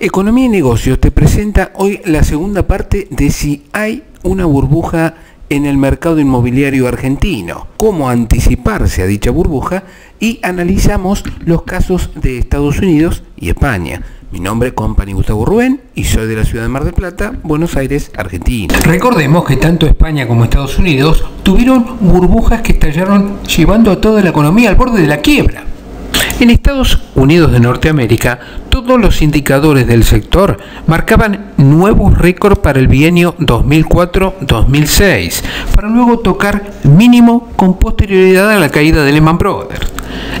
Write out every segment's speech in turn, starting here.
Economía y Negocios te presenta hoy la segunda parte de si hay una burbuja en el mercado inmobiliario argentino, cómo anticiparse a dicha burbuja y analizamos los casos de Estados Unidos y España. Mi nombre es Company Gustavo Rubén y soy de la ciudad de Mar del Plata, Buenos Aires, Argentina. Recordemos que tanto España como Estados Unidos tuvieron burbujas que estallaron llevando a toda la economía al borde de la quiebra. En Estados Unidos de Norteamérica, todos los indicadores del sector marcaban nuevos récords para el bienio 2004-2006, para luego tocar mínimo con posterioridad a la caída de Lehman Brothers.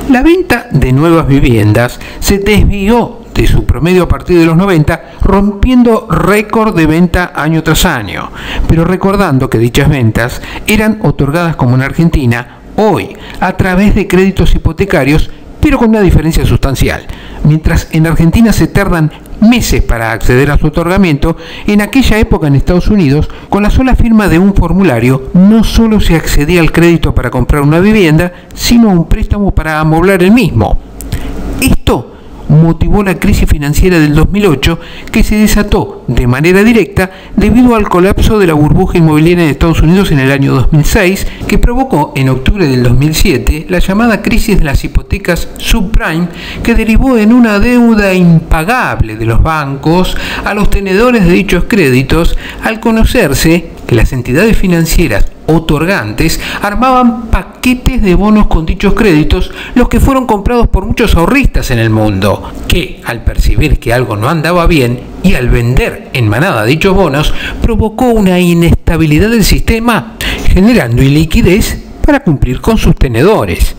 La venta de nuevas viviendas se desvió de su promedio a partir de los 90, rompiendo récord de venta año tras año, pero recordando que dichas ventas eran otorgadas como en Argentina hoy a través de créditos hipotecarios pero con una diferencia sustancial. Mientras en Argentina se tardan meses para acceder a su otorgamiento, en aquella época en Estados Unidos, con la sola firma de un formulario, no solo se accedía al crédito para comprar una vivienda, sino a un préstamo para amoblar el mismo. Motivó la crisis financiera del 2008 que se desató de manera directa debido al colapso de la burbuja inmobiliaria en Estados Unidos en el año 2006 que provocó en octubre del 2007 la llamada crisis de las hipotecas subprime que derivó en una deuda impagable de los bancos a los tenedores de dichos créditos al conocerse las entidades financieras otorgantes armaban paquetes de bonos con dichos créditos, los que fueron comprados por muchos ahorristas en el mundo, que al percibir que algo no andaba bien y al vender en manada dichos bonos, provocó una inestabilidad del sistema, generando iliquidez para cumplir con sus tenedores.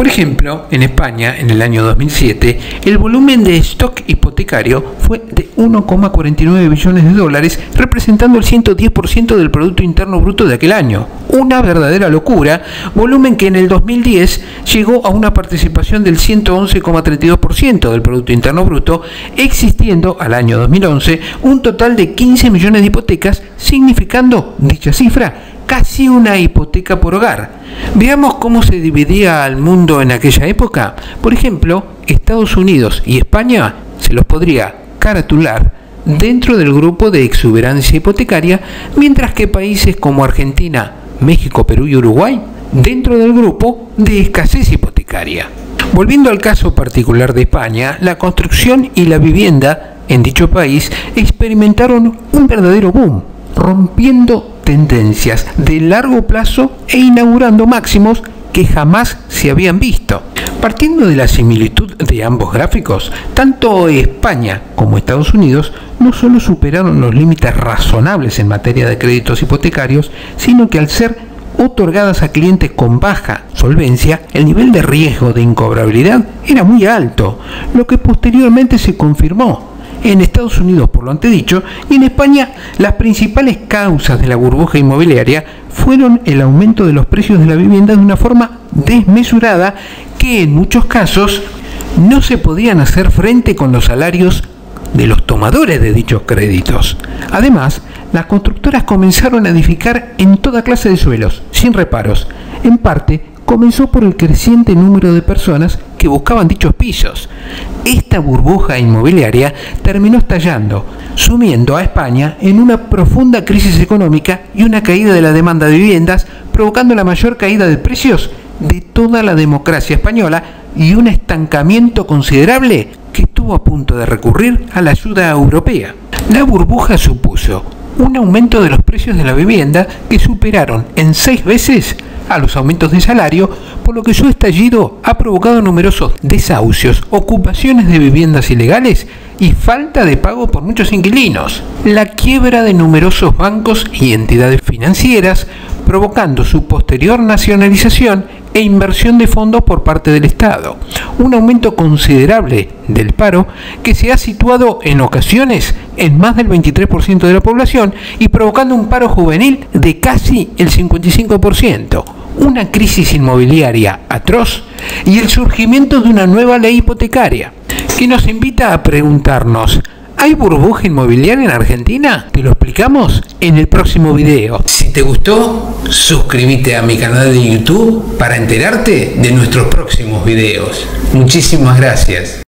Por ejemplo, en España, en el año 2007, el volumen de stock hipotecario fue de 1,49 billones de dólares, representando el 110% del Producto Interno Bruto de aquel año. Una verdadera locura, volumen que en el 2010 llegó a una participación del 111,32% del Producto Interno Bruto, existiendo al año 2011 un total de 15 millones de hipotecas, significando dicha cifra casi una hipoteca por hogar. Veamos cómo se dividía al mundo en aquella época. Por ejemplo, Estados Unidos y España se los podría caratular dentro del grupo de exuberancia hipotecaria, mientras que países como Argentina, México, Perú y Uruguay dentro del grupo de escasez hipotecaria. Volviendo al caso particular de España, la construcción y la vivienda en dicho país experimentaron un verdadero boom, rompiendo tendencias de largo plazo e inaugurando máximos que jamás se habían visto. Partiendo de la similitud de ambos gráficos, tanto España como Estados Unidos no solo superaron los límites razonables en materia de créditos hipotecarios, sino que al ser otorgadas a clientes con baja solvencia, el nivel de riesgo de incobrabilidad era muy alto, lo que posteriormente se confirmó en Estados Unidos por lo antedicho y en España las principales causas de la burbuja inmobiliaria fueron el aumento de los precios de la vivienda de una forma desmesurada que en muchos casos no se podían hacer frente con los salarios de los tomadores de dichos créditos. Además, las constructoras comenzaron a edificar en toda clase de suelos, sin reparos, en parte comenzó por el creciente número de personas que buscaban dichos pisos. Esta burbuja inmobiliaria terminó estallando, sumiendo a España en una profunda crisis económica y una caída de la demanda de viviendas, provocando la mayor caída de precios de toda la democracia española y un estancamiento considerable que estuvo a punto de recurrir a la ayuda europea. La burbuja supuso un aumento de los precios de la vivienda que superaron en seis veces a los aumentos de salario, por lo que su estallido ha provocado numerosos desahucios, ocupaciones de viviendas ilegales y falta de pago por muchos inquilinos. La quiebra de numerosos bancos y entidades financieras, provocando su posterior nacionalización e inversión de fondos por parte del Estado. Un aumento considerable del paro que se ha situado en ocasiones en más del 23% de la población y provocando un paro juvenil de casi el 55% una crisis inmobiliaria atroz y el surgimiento de una nueva ley hipotecaria, que nos invita a preguntarnos, ¿hay burbuja inmobiliaria en Argentina? Te lo explicamos en el próximo video. Si te gustó, suscríbete a mi canal de YouTube para enterarte de nuestros próximos videos. Muchísimas gracias.